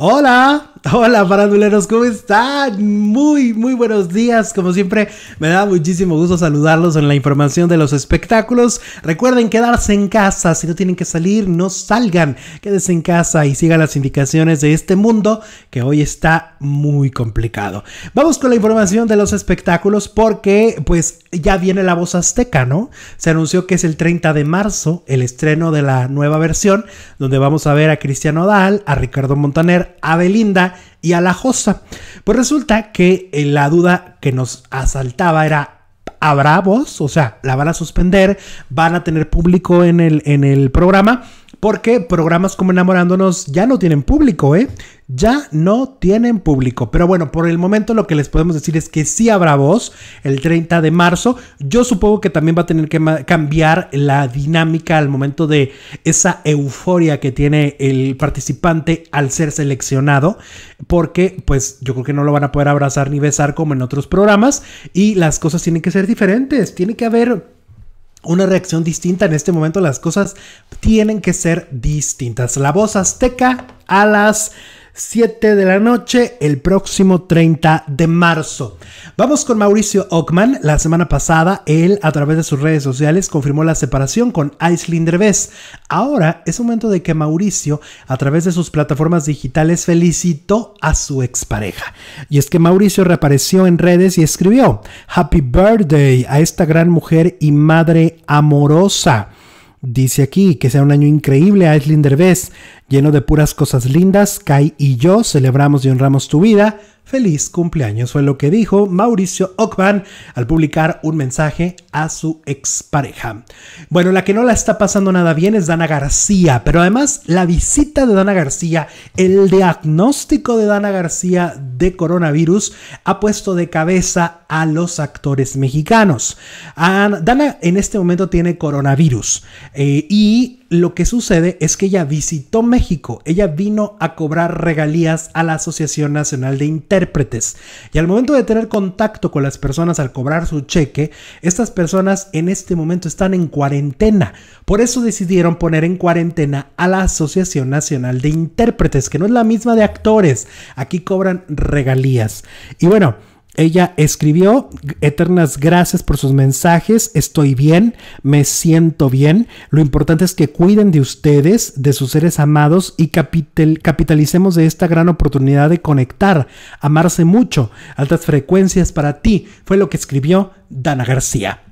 Hola, hola faranduleros, ¿cómo están? Muy, muy buenos días. Como siempre, me da muchísimo gusto saludarlos en la información de los espectáculos. Recuerden quedarse en casa, si no tienen que salir, no salgan. Quédense en casa y sigan las indicaciones de este mundo que hoy está muy complicado. Vamos con la información de los espectáculos porque pues ya viene la voz azteca, ¿no? Se anunció que es el 30 de marzo el estreno de la nueva versión donde vamos a ver a Cristiano Dal, a Ricardo Montaner, a Belinda y a la Josa. Pues resulta que eh, la duda que nos asaltaba era ¿Habrá voz? O sea, ¿la van a suspender? ¿Van a tener público en el, en el programa? Porque programas como Enamorándonos ya no tienen público, ¿eh? Ya no tienen público. Pero bueno, por el momento lo que les podemos decir es que sí habrá voz el 30 de marzo. Yo supongo que también va a tener que cambiar la dinámica al momento de esa euforia que tiene el participante al ser seleccionado. Porque pues yo creo que no lo van a poder abrazar ni besar como en otros programas. Y las cosas tienen que ser diferentes. Tiene que haber una reacción distinta. En este momento las cosas tienen que ser distintas. La voz azteca a las 7 de la noche el próximo 30 de marzo. Vamos con Mauricio Ockman. La semana pasada, él a través de sus redes sociales confirmó la separación con Aislinn Derbez. Ahora es momento de que Mauricio, a través de sus plataformas digitales, felicitó a su expareja. Y es que Mauricio reapareció en redes y escribió: Happy birthday a esta gran mujer y madre amorosa. Dice aquí que sea un año increíble, Aislinn Derbez, lleno de puras cosas lindas. Kai y yo celebramos y honramos tu vida. Feliz cumpleaños fue lo que dijo Mauricio Ockman al publicar un mensaje a su expareja. Bueno, la que no la está pasando nada bien es Dana García, pero además la visita de Dana García, el diagnóstico de Dana García de coronavirus ha puesto de cabeza a los actores mexicanos. Dana en este momento tiene coronavirus eh, y lo que sucede es que ella visitó México, ella vino a cobrar regalías a la Asociación Nacional de Y al momento de tener contacto con las personas al cobrar su cheque, estas personas en este momento están en cuarentena. Por eso decidieron poner en cuarentena a la Asociación Nacional de Intérpretes, que no es la misma de actores, aquí cobran regalías. Y bueno, ella escribió, eternas gracias por sus mensajes, estoy bien, me siento bien. Lo importante es que cuiden de ustedes, de sus seres amados y capitalicemos de esta gran oportunidad de conectar, amarse mucho. Altas frecuencias para ti, fue lo que escribió Dana García.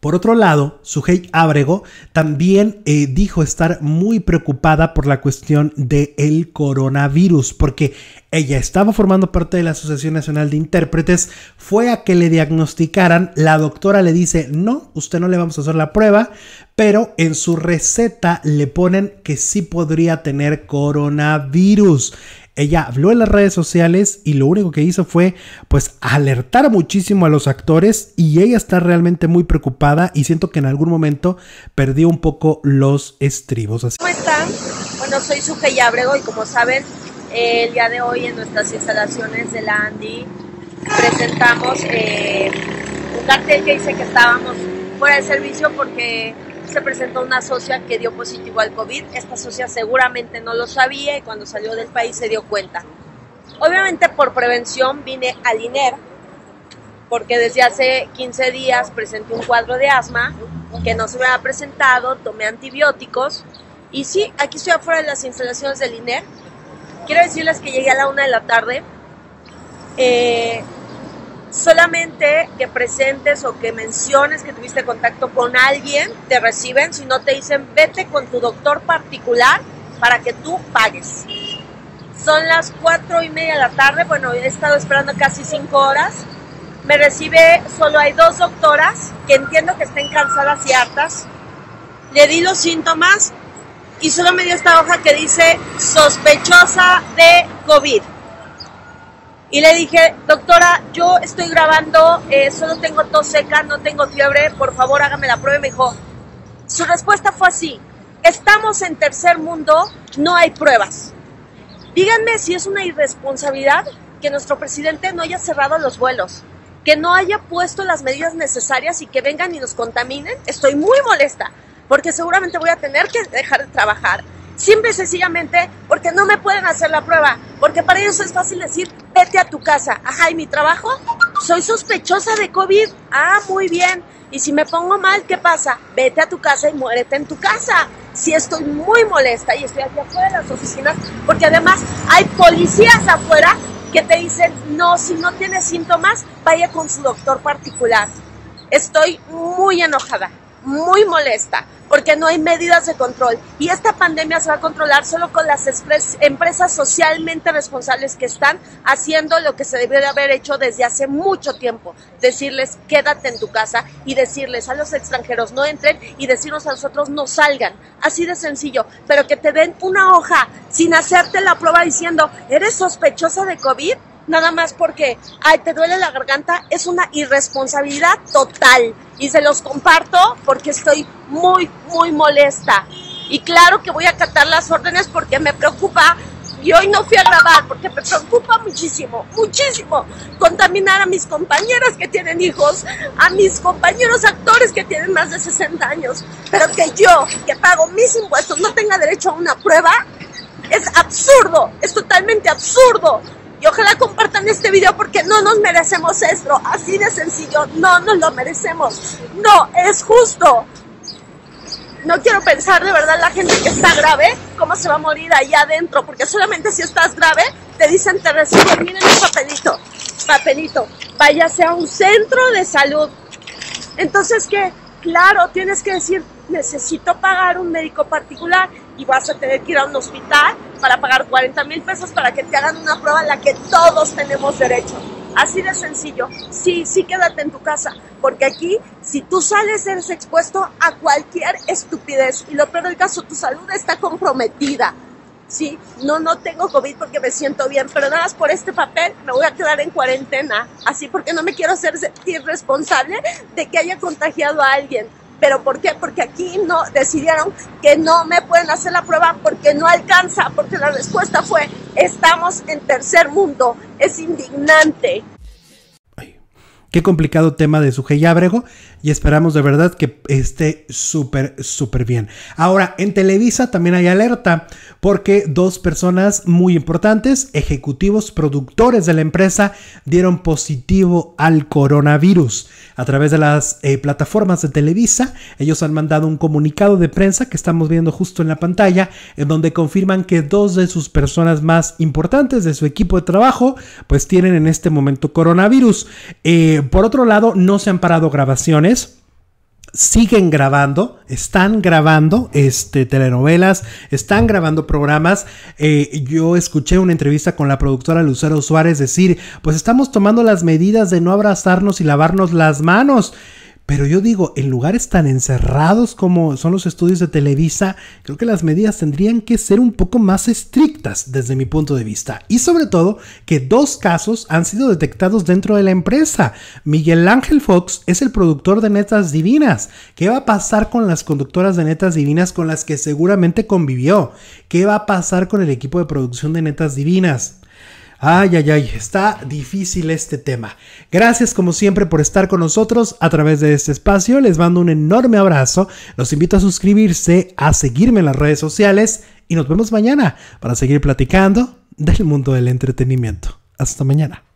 Por otro lado, Sujei Ábrego también eh, dijo estar muy preocupada por la cuestión del coronavirus, porque ella estaba formando parte de la Asociación Nacional de Intérpretes, fue a que le diagnosticaran, la doctora le dice, no, usted no le vamos a hacer la prueba, pero en su receta le ponen que sí podría tener coronavirus. Ella habló en las redes sociales y lo único que hizo fue pues alertar muchísimo a los actores y ella está realmente muy preocupada y siento que en algún momento perdió un poco los estribos. ¿Cómo están? Bueno, soy Sujei Abrego y como saben, el día de hoy en nuestras instalaciones de la Andy presentamos eh, un cartel que dice que estábamos fuera de servicio porque se presentó una socia que dio positivo al COVID. Esta socia seguramente no lo sabía y cuando salió del país se dio cuenta. Obviamente por prevención vine al INER porque desde hace 15 días presenté un cuadro de asma que no se me había presentado, tomé antibióticos y sí, aquí estoy afuera de las instalaciones del INER. Quiero decirles que llegué a la una de la tarde. Eh, solamente que presentes o que menciones que tuviste contacto con alguien, te reciben, si no te dicen vete con tu doctor particular para que tú pagues. Son las cuatro y media de la tarde, bueno, he estado esperando casi cinco horas. Me recibe, solo hay dos doctoras que entiendo que estén cansadas y hartas. Le di los síntomas y solo me dio esta hoja que dice sospechosa de COVID. Y le dije, doctora, yo estoy grabando, eh, solo tengo tos seca, no tengo fiebre, por favor hágame la prueba. Y me dijo, su respuesta fue así, estamos en tercer mundo, no hay pruebas. Díganme si es una irresponsabilidad que nuestro presidente no haya cerrado los vuelos, que no haya puesto las medidas necesarias y que vengan y nos contaminen. Estoy muy molesta, porque seguramente voy a tener que dejar de trabajar Simple y sencillamente porque no me pueden hacer la prueba. Porque para ellos es fácil decir, vete a tu casa. Ajá, ¿y mi trabajo? Soy sospechosa de COVID. Ah, muy bien. Y si me pongo mal, ¿qué pasa? Vete a tu casa y muérete en tu casa. Si estoy muy molesta y estoy aquí afuera de las oficinas, porque además hay policías afuera que te dicen, no, si no tienes síntomas, vaya con su doctor particular. Estoy muy enojada, muy molesta porque no hay medidas de control. Y esta pandemia se va a controlar solo con las empresas socialmente responsables que están haciendo lo que se debería de haber hecho desde hace mucho tiempo. Decirles, quédate en tu casa y decirles a los extranjeros no entren y decirnos a nosotros no salgan. Así de sencillo. Pero que te den una hoja sin hacerte la prueba diciendo, ¿eres sospechosa de COVID? Nada más porque, ay, te duele la garganta, es una irresponsabilidad total. Y se los comparto porque estoy muy, muy molesta. Y claro que voy a acatar las órdenes porque me preocupa. Y hoy no fui a grabar porque me preocupa muchísimo, muchísimo contaminar a mis compañeras que tienen hijos, a mis compañeros actores que tienen más de 60 años. Pero que yo, que pago mis impuestos, no tenga derecho a una prueba, es absurdo, es totalmente absurdo. Y ojalá compartan este video porque no nos merecemos esto. Así de sencillo, no nos lo merecemos. No es justo. No quiero pensar de verdad la gente que está grave, cómo se va a morir allá adentro, porque solamente si estás grave te dicen te reciben, miren el papelito, papelito, váyase a un centro de salud. Entonces, ¿qué? Claro, tienes que decir, necesito pagar un médico particular y vas a tener que ir a un hospital para pagar 40 mil pesos para que te hagan una prueba en la que todos tenemos derecho. Así de sencillo. Sí, sí, quédate en tu casa. Porque aquí, si tú sales, eres expuesto a cualquier estupidez. Y lo peor del caso, tu salud está comprometida. Sí, no, no tengo COVID porque me siento bien, pero nada más por este papel me voy a quedar en cuarentena. Así porque no me quiero ser responsable de que haya contagiado a alguien. ¿Pero por qué? Porque aquí no decidieron que no me pueden hacer la prueba porque no alcanza, porque la respuesta fue, estamos en tercer mundo. Es indignante. Qué complicado tema de su Ábrego y esperamos de verdad que esté súper, súper bien. Ahora, en Televisa también hay alerta porque dos personas muy importantes, ejecutivos, productores de la empresa, dieron positivo al coronavirus. A través de las eh, plataformas de Televisa, ellos han mandado un comunicado de prensa que estamos viendo justo en la pantalla, en donde confirman que dos de sus personas más importantes de su equipo de trabajo, pues tienen en este momento coronavirus. Por otro lado, no se han parado grabaciones siguen grabando, están grabando este, telenovelas, están grabando programas. Eh, yo escuché una entrevista con la productora Lucero Suárez decir, pues estamos tomando las medidas de no abrazarnos y lavarnos las manos. Pero yo digo, en lugares tan encerrados como son los estudios de Televisa, creo que las medidas tendrían que ser un poco más estrictas desde mi punto de vista. Y sobre todo, que dos casos han sido detectados dentro de la empresa. Miguel Ángel Fox es el productor de Netas Divinas. ¿Qué va a pasar con las conductoras de Netas Divinas con las que seguramente convivió? ¿Qué va a pasar con el equipo de producción de Netas Divinas? Ay, ay, ay, está difícil este tema. Gracias como siempre por estar con nosotros a través de este espacio. Les mando un enorme abrazo. Los invito a suscribirse, a seguirme en las redes sociales y nos vemos mañana para seguir platicando del mundo del entretenimiento. Hasta mañana.